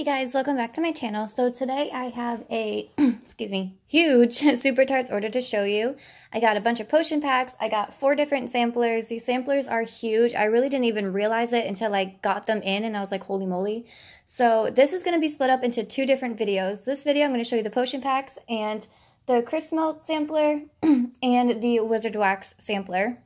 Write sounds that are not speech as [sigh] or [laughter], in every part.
Hey guys, welcome back to my channel. So today I have a, [clears throat] excuse me, huge [laughs] Super Tarts order to show you. I got a bunch of potion packs. I got four different samplers. These samplers are huge. I really didn't even realize it until I got them in and I was like, holy moly. So this is going to be split up into two different videos. This video I'm going to show you the potion packs and the Crisp Melt sampler [clears throat] and the Wizard Wax sampler.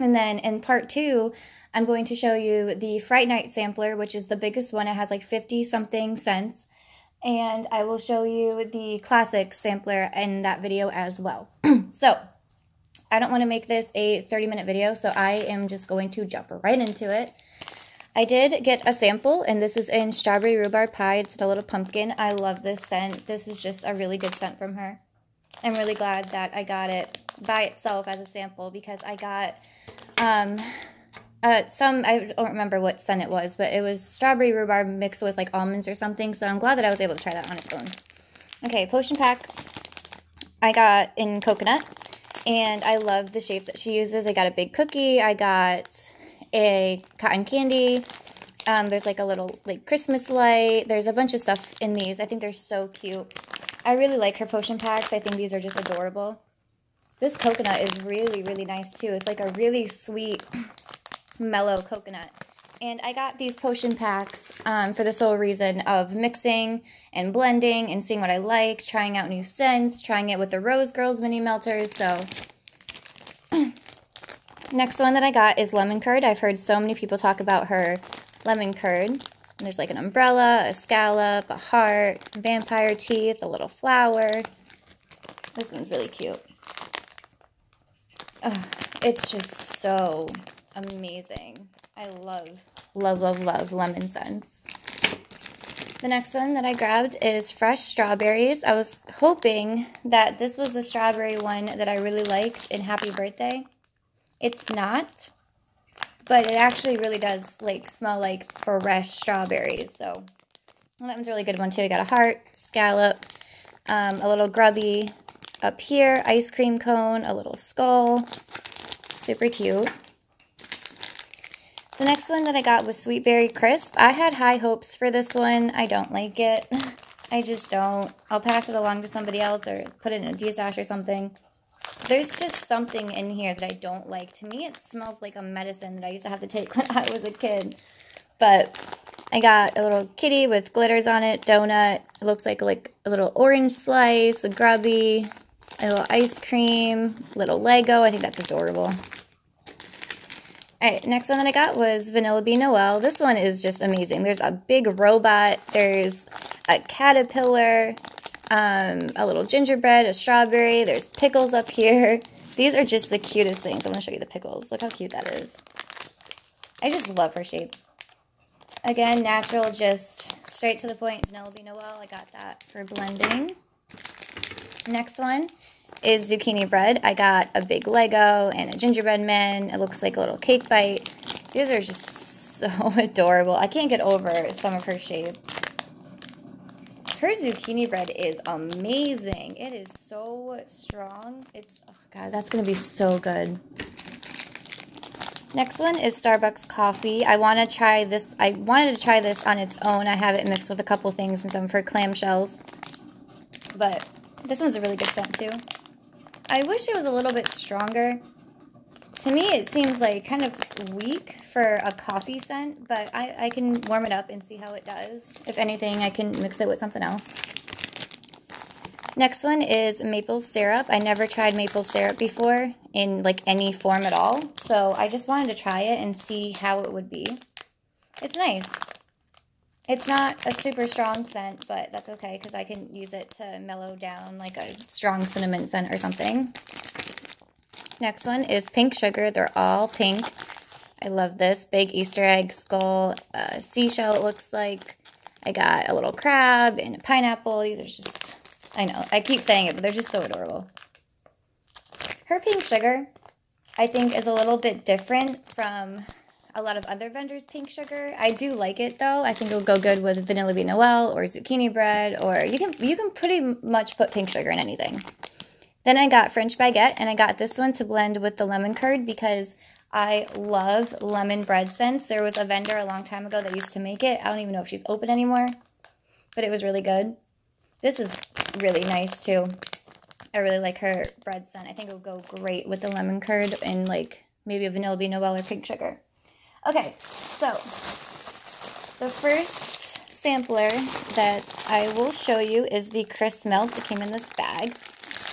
And then in part two, I'm going to show you the Fright Night sampler, which is the biggest one. It has like 50 something scents. And I will show you the classic sampler in that video as well. [clears throat] so, I don't want to make this a 30 minute video, so I am just going to jump right into it. I did get a sample, and this is in Strawberry Rhubarb Pie. It's a little pumpkin. I love this scent. This is just a really good scent from her. I'm really glad that I got it by itself as a sample because I got um, uh, some, I don't remember what scent it was, but it was strawberry rhubarb mixed with like almonds or something. So I'm glad that I was able to try that on its own. Okay, potion pack I got in coconut. And I love the shape that she uses. I got a big cookie. I got a cotton candy. Um, there's like a little like Christmas light. There's a bunch of stuff in these. I think they're so cute. I really like her potion packs. I think these are just adorable. This coconut is really, really nice too. It's like a really sweet mellow coconut. And I got these potion packs um, for the sole reason of mixing and blending and seeing what I like, trying out new scents, trying it with the Rosegirls mini melters. So [clears throat] next one that I got is lemon curd. I've heard so many people talk about her lemon curd. And there's like an umbrella, a scallop, a heart, vampire teeth, a little flower. This one's really cute. it's just so amazing. I love, love, love, love lemon scents. The next one that I grabbed is fresh strawberries. I was hoping that this was the strawberry one that I really liked in Happy Birthday. It's not, but it actually really does like smell like fresh strawberries. So well, that one's a really good one too. I got a heart, scallop, um, a little grubby up here, ice cream cone, a little skull. Super cute. The next one that I got was Sweet Berry Crisp. I had high hopes for this one. I don't like it. [laughs] I just don't. I'll pass it along to somebody else or put it in a D-stash or something. There's just something in here that I don't like. To me, it smells like a medicine that I used to have to take [laughs] when I was a kid. But I got a little kitty with glitters on it, donut. It looks like like a little orange slice, a grubby, a little ice cream, little Lego. I think that's adorable. All right, next one that I got was Vanilla Bean Noel. This one is just amazing. There's a big robot. There's a caterpillar, um, a little gingerbread, a strawberry. There's pickles up here. [laughs] These are just the cutest things. I'm going to show you the pickles. Look how cute that is. I just love her shapes. Again, natural, just straight to the point. Vanilla Noel. I got that for blending. Next one is zucchini bread. I got a big Lego and a gingerbread man. It looks like a little cake bite. These are just [laughs] so adorable. I can't get over some of her shapes. Her zucchini bread is amazing. It is so strong. It's, oh God, that's going to be so good. Next one is Starbucks coffee. I want to try this. I wanted to try this on its own. I have it mixed with a couple things and some her clamshells. But this one's a really good scent too. I wish it was a little bit stronger. To me, it seems like kind of weak for a coffee scent, but I, I can warm it up and see how it does. If anything, I can mix it with something else. Next one is maple syrup. I never tried maple syrup before in like any form at all. So I just wanted to try it and see how it would be. It's nice. It's not a super strong scent, but that's okay because I can use it to mellow down like a strong cinnamon scent or something. Next one is pink sugar. They're all pink. I love this. Big Easter egg skull, uh, seashell it looks like. I got a little crab and a pineapple. These are just, I know, I keep saying it, but they're just so adorable. Her pink sugar, I think, is a little bit different from a lot of other vendors' pink sugar. I do like it though. I think it'll go good with vanilla bean noel or zucchini bread, or you can you can pretty much put pink sugar in anything. Then I got French baguette, and I got this one to blend with the lemon curd because I love lemon bread scents. There was a vendor a long time ago that used to make it. I don't even know if she's open anymore. but it was really good. This is really nice too. I really like her bread scent. I think it would go great with the lemon curd and like maybe a vanilla bean Noel or pink sugar. Okay, so the first sampler that I will show you is the Crisp Melt. It came in this bag.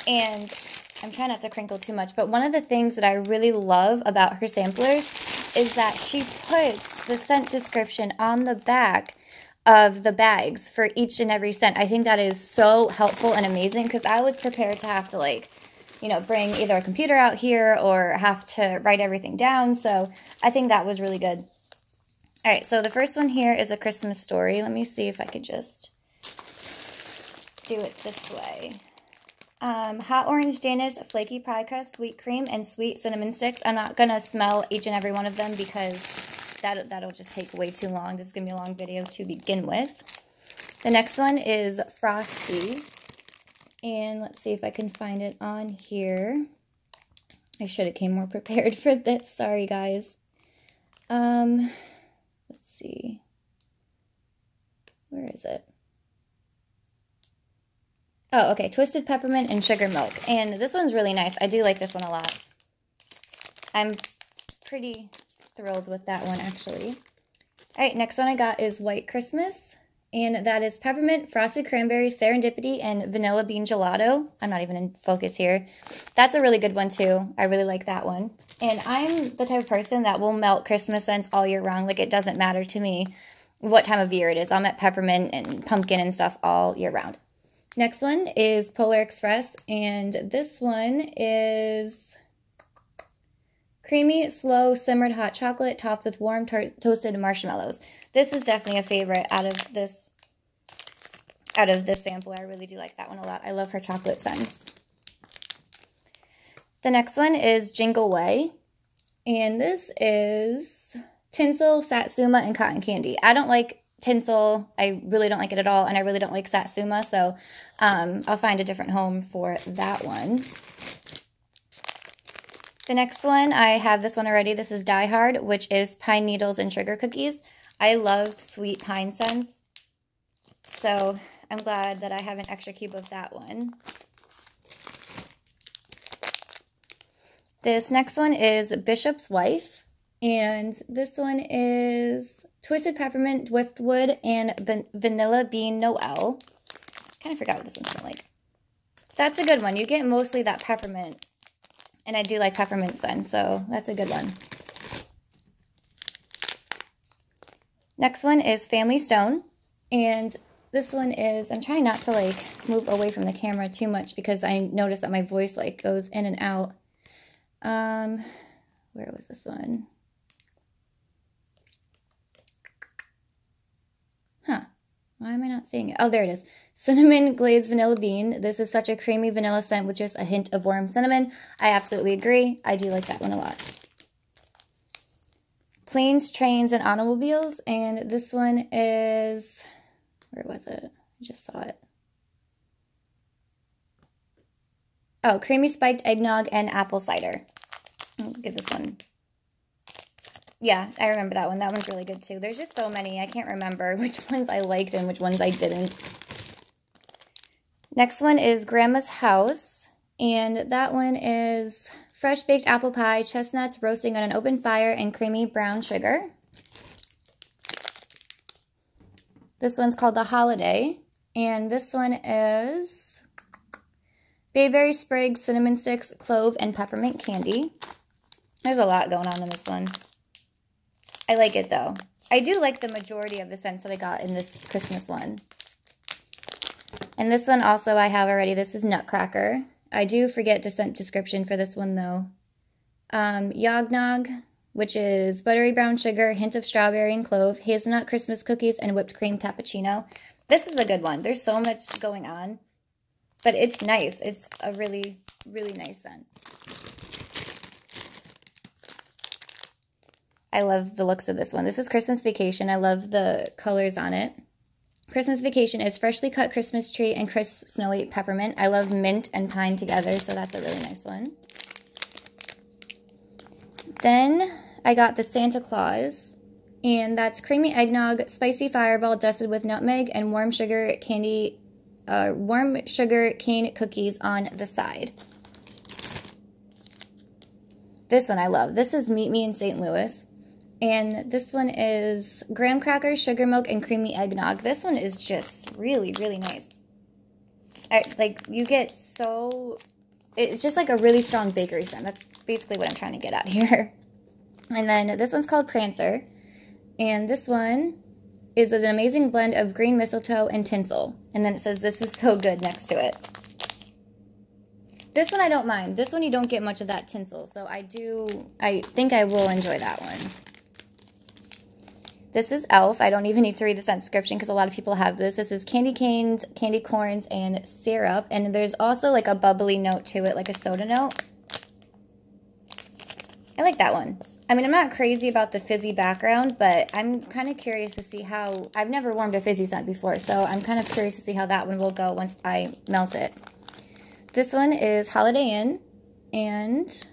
And I'm trying not to crinkle too much, but one of the things that I really love about her samplers is that she puts the scent description on the back of the bags for each and every scent. I think that is so helpful and amazing because I was prepared to have to like, you know, bring either a computer out here or have to write everything down. So I think that was really good. All right, so the first one here is a Christmas story. Let me see if I could just do it this way. Um, hot orange Danish, flaky pie crust, sweet cream, and sweet cinnamon sticks. I'm not going to smell each and every one of them because that, that'll just take way too long. This is going to be a long video to begin with. The next one is Frosty. And let's see if I can find it on here. I should have came more [laughs] prepared for this. Sorry, guys. Um, let's see. Where is it? Oh, okay. Twisted peppermint and sugar milk. And this one's really nice. I do like this one a lot. I'm pretty thrilled with that one, actually. All right, next one I got is White Christmas. And that is peppermint, frosted cranberry, serendipity, and vanilla bean gelato. I'm not even in focus here. That's a really good one, too. I really like that one. And I'm the type of person that will melt Christmas scents all year round. Like, it doesn't matter to me what time of year it is. I'm at peppermint and pumpkin and stuff all year round. Next one is Polar Express, and this one is creamy, slow, simmered hot chocolate topped with warm toasted marshmallows. This is definitely a favorite out of this out of this sample. I really do like that one a lot. I love her chocolate scents. The next one is Jingle Way, and this is tinsel, satsuma, and cotton candy. I don't like tinsel. I really don't like it at all, and I really don't like Satsuma, so um, I'll find a different home for that one. The next one, I have this one already. This is Die Hard, which is pine needles and sugar cookies. I love sweet pine scents, so I'm glad that I have an extra cube of that one. This next one is Bishop's Wife. And this one is Twisted Peppermint Driftwood and Vanilla Bean Noel. kind of forgot what this one smelled like. That's a good one. You get mostly that peppermint. And I do like peppermint scent, so that's a good one. Next one is Family Stone. And this one is, I'm trying not to like move away from the camera too much because I notice that my voice like goes in and out. Um, where was this one? Huh. Why am I not seeing it? Oh, there it is. Cinnamon glazed vanilla bean. This is such a creamy vanilla scent with just a hint of warm cinnamon. I absolutely agree. I do like that one a lot. Planes, Trains, and Automobiles. And this one is, where was it? I just saw it. Oh, creamy spiked eggnog and apple cider. I'll give this one yeah, I remember that one. That one's really good too. There's just so many. I can't remember [laughs] which ones I liked and which ones I didn't. Next one is Grandma's House. And that one is fresh baked apple pie, chestnuts roasting on an open fire, and creamy brown sugar. This one's called The Holiday. And this one is bayberry sprig, cinnamon sticks, clove, and peppermint candy. There's a lot going on in this one. I like it though. I do like the majority of the scents that I got in this Christmas one. And this one also I have already. This is Nutcracker. I do forget the scent description for this one though. Um, Yognog, which is buttery brown sugar, hint of strawberry and clove, hazelnut Christmas cookies, and whipped cream cappuccino. This is a good one. There's so much going on. But it's nice. It's a really, really nice scent. I love the looks of this one. This is Christmas Vacation. I love the colors on it. Christmas Vacation is freshly cut Christmas tree and crisp snowy peppermint. I love mint and pine together, so that's a really nice one. Then I got the Santa Claus, And that's creamy eggnog, spicy fireball dusted with nutmeg, and warm sugar candy, uh, warm sugar cane cookies on the side. This one I love. This is Meet Me in St. Louis. And this one is graham crackers, sugar milk, and creamy eggnog. This one is just really, really nice. I, like, you get so... It's just like a really strong bakery scent. That's basically what I'm trying to get out here. [laughs] And then this one's called Prancer. And this one is an amazing blend of green mistletoe and tinsel. And then it says, this is so good next to it. This one I don't mind. This one you don't get much of that tinsel. So I do, I think I will enjoy that one. This is e.l.f. I don't even need to read the scent description because a lot of people have this. This is candy canes, candy corns, and syrup. And there's also like a bubbly note to it, like a soda note. I like that one. I mean, I'm not crazy about the fizzy background, but I'm kind of curious to see how... I've never warmed a fizzy scent before, so I'm kind of curious to see how that one will go once I melt it. This one is Holiday Inn, and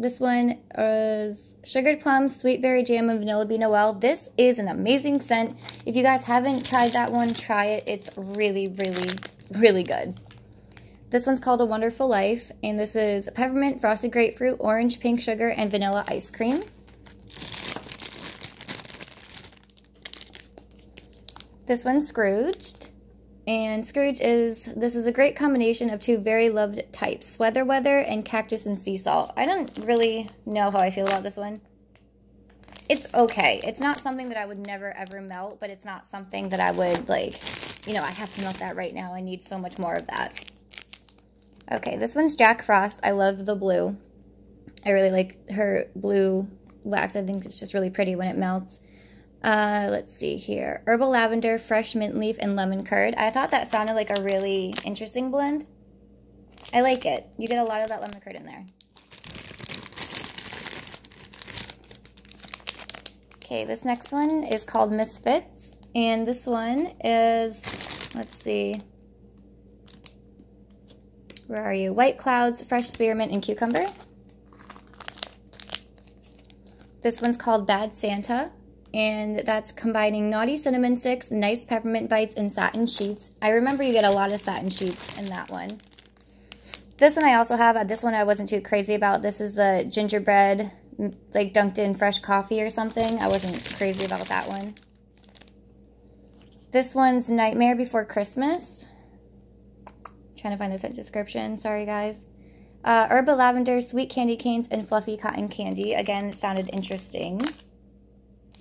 this one is Sugared Plum, Sweet Berry Jam, and Vanilla Bean Noel. This is an amazing scent. If you guys haven't tried that one, try it. It's really, really, really good. This one's called A Wonderful Life, and this is peppermint, frosted grapefruit, orange, pink sugar, and vanilla ice cream. This one's Scrooged, and Scrooge is, this is a great combination of two very loved types, Weather Weather and Cactus and Sea Salt. I don't really know how I feel about this one. It's okay. It's not something that I would never ever melt, but it's not something that I would like, you know, I have to melt that right now. I need so much more of that. Okay, this one's Jack Frost. I love the blue. I really like her blue wax. I think it's just really pretty when it melts. Uh, let's see here. Herbal lavender, fresh mint leaf, and lemon curd. I thought that sounded like a really interesting blend. I like it. You get a lot of that lemon curd in there. Okay, this next one is called Misfits. And this one is, let's see, where are you? White Clouds, Fresh Spearmint, and Cucumber. This one's called Bad Santa, and that's combining naughty cinnamon sticks, nice peppermint bites, and satin sheets. I remember you get a lot of satin sheets in that one. This one I also have. This one I wasn't too crazy about. This is the gingerbread, like dunked in fresh coffee or something. I wasn't crazy about that one. This one's Nightmare Before Christmas trying to find the description. Sorry, guys. Uh, Herba lavender, sweet candy canes, and fluffy cotton candy. Again, sounded interesting.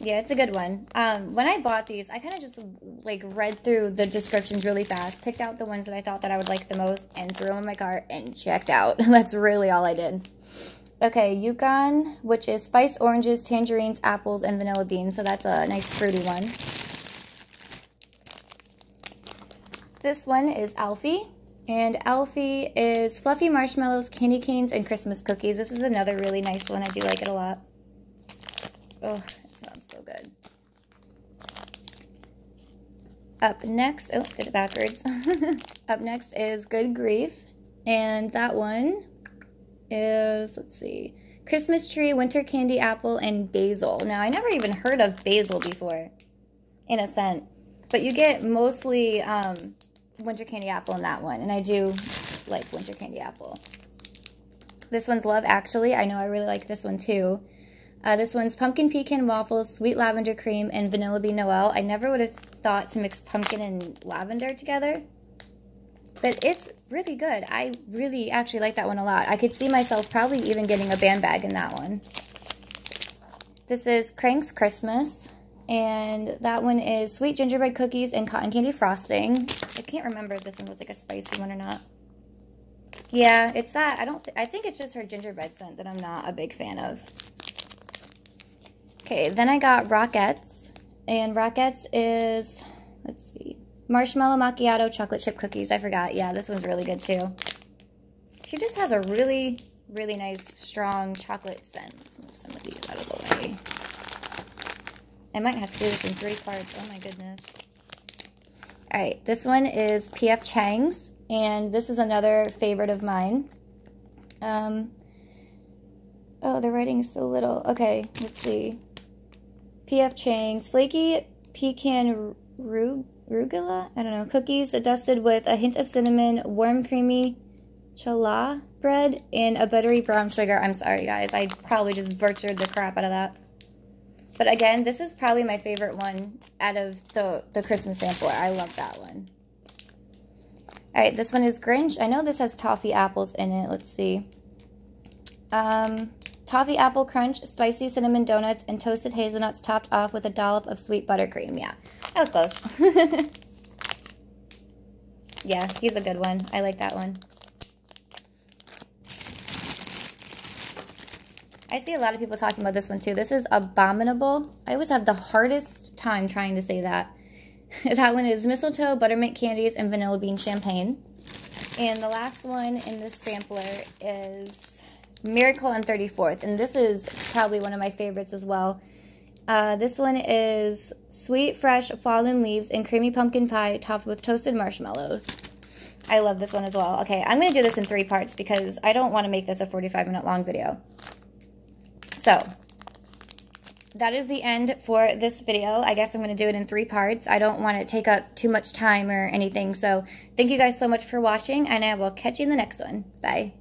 Yeah, it's a good one. Um, when I bought these, I kind of just like read through the descriptions really fast, picked out the ones that I thought that I would like the most, and threw them in my cart and checked out. [laughs] That's really all I did. Okay, Yukon, which is spiced oranges, tangerines, apples, and vanilla beans. So that's a nice fruity one. This one is Alfie. And Alfie is Fluffy Marshmallows, Candy Canes, and Christmas Cookies. This is another really nice one. I do like it a lot. Oh, good. Up next, oh, did it backwards. [laughs] Up next is Good Grief. And that one is, let's see, Christmas tree, winter candy apple, and basil. Now, I never even heard of basil before, in a scent. But you get mostly um, winter candy apple in that one. And I do like winter candy apple. This one's Love Actually. I know I really like this one too. Uh, this one's pumpkin pecan waffles, sweet lavender cream, and vanilla bean Noel. I never would have thought to mix pumpkin and lavender together. But it's really good. I really actually like that one a lot. I could see myself probably even getting a band bag in that one. This is Krank's Christmas. And that one is sweet gingerbread cookies and cotton candy frosting. I can't remember if this one was like a spicy one or not. Yeah, it's that. I don't. Th I think it's just her gingerbread scent that I'm not a big fan of. Okay, then I got Rockettes. And Rockettes is, let's see, marshmallow macchiato chocolate chip cookies. I forgot. Yeah, this one's really good too. She just has a really, really nice, strong chocolate scent. Let's move some of these out of the way. I might have to do this in three parts. Oh my goodness. All right, this one is P.F. Chang's, and this is another favorite of mine. Um, oh, the writing is so little. Okay, let's see. P.F. Chang's flaky pecan rugula, I don't know, cookies dusted with a hint of cinnamon, warm creamy challah bread, and a buttery brown sugar. I'm sorry, guys. I probably just butchered the crap out of that. But again, this is probably my favorite one out of the, the Christmas sampler. I love that one. All right, this one is Grinch. I know this has toffee apples in it. Let's see. Um, toffee apple crunch, spicy cinnamon donuts, and toasted hazelnuts topped off with a dollop of sweet buttercream. Yeah, that was close. [laughs] yeah, he's a good one. I like that one. I see a lot of people talking about this one too. This is Abominable. I always have the hardest time trying to say that. [laughs] that one is mistletoe, buttermint candies, and vanilla bean champagne. And the last one in this sampler is Miracle on 34th. And this is probably one of my favorites as well. Uh, this one is sweet, fresh, fallen leaves and creamy pumpkin pie topped with toasted marshmallows. I love this one as well. Okay, I'm going to do this in three parts because I don't want to make this a 45 minute long video. So that is the end for this video. I guess I'm going to do it in three parts. I don't want to take up too much time or anything. So thank you guys so much for watching, and I will catch you in the next one. Bye.